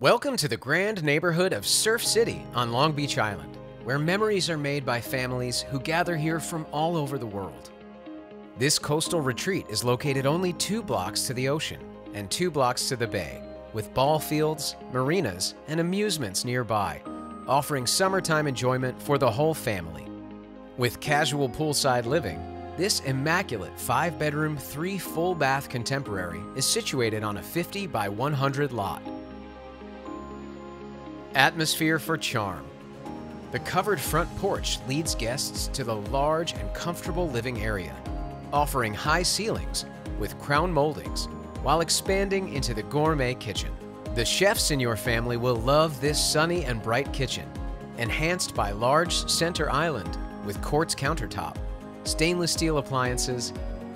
Welcome to the grand neighborhood of Surf City on Long Beach Island, where memories are made by families who gather here from all over the world. This coastal retreat is located only two blocks to the ocean and two blocks to the bay, with ball fields, marinas, and amusements nearby, offering summertime enjoyment for the whole family. With casual poolside living, this immaculate five bedroom, three full bath contemporary is situated on a 50 by 100 lot. Atmosphere for charm. The covered front porch leads guests to the large and comfortable living area, offering high ceilings with crown moldings while expanding into the gourmet kitchen. The chefs in your family will love this sunny and bright kitchen, enhanced by large center island with quartz countertop, stainless steel appliances,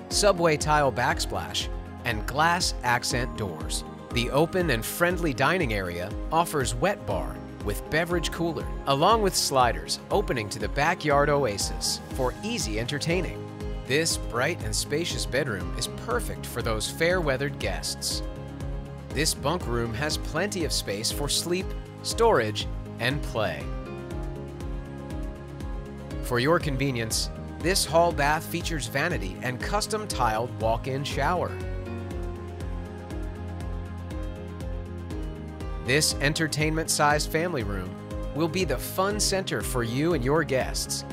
subway tile backsplash, and glass accent doors. The open and friendly dining area offers wet bar with beverage cooler, along with sliders opening to the backyard oasis for easy entertaining. This bright and spacious bedroom is perfect for those fair-weathered guests. This bunk room has plenty of space for sleep, storage, and play. For your convenience, this hall bath features vanity and custom tiled walk-in shower. This entertainment-sized family room will be the fun center for you and your guests,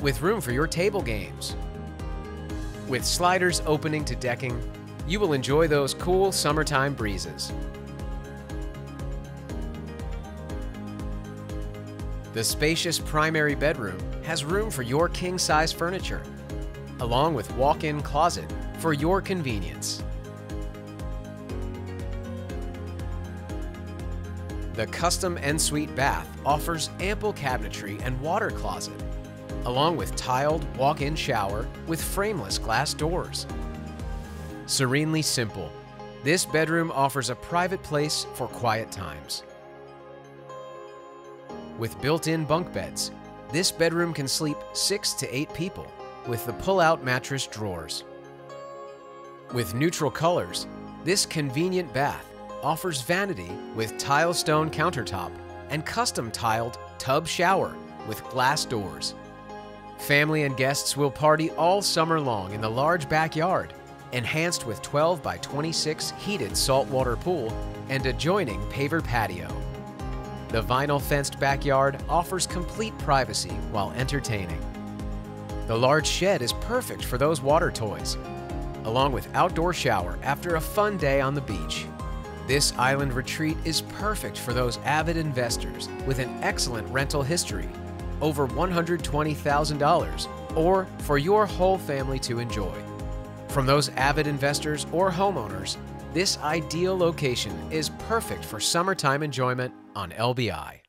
with room for your table games. With sliders opening to decking, you will enjoy those cool summertime breezes. The spacious primary bedroom has room for your king-size furniture, along with walk-in closet for your convenience. The custom ensuite bath offers ample cabinetry and water closet, along with tiled walk-in shower with frameless glass doors. Serenely simple, this bedroom offers a private place for quiet times. With built-in bunk beds, this bedroom can sleep six to eight people with the pull-out mattress drawers. With neutral colors, this convenient bath offers vanity with tile stone countertop and custom tiled tub shower with glass doors. Family and guests will party all summer long in the large backyard, enhanced with 12 by 26 heated saltwater pool and adjoining paver patio. The vinyl fenced backyard offers complete privacy while entertaining. The large shed is perfect for those water toys, along with outdoor shower after a fun day on the beach. This island retreat is perfect for those avid investors with an excellent rental history, over $120,000, or for your whole family to enjoy. From those avid investors or homeowners, this ideal location is perfect for summertime enjoyment on LBI.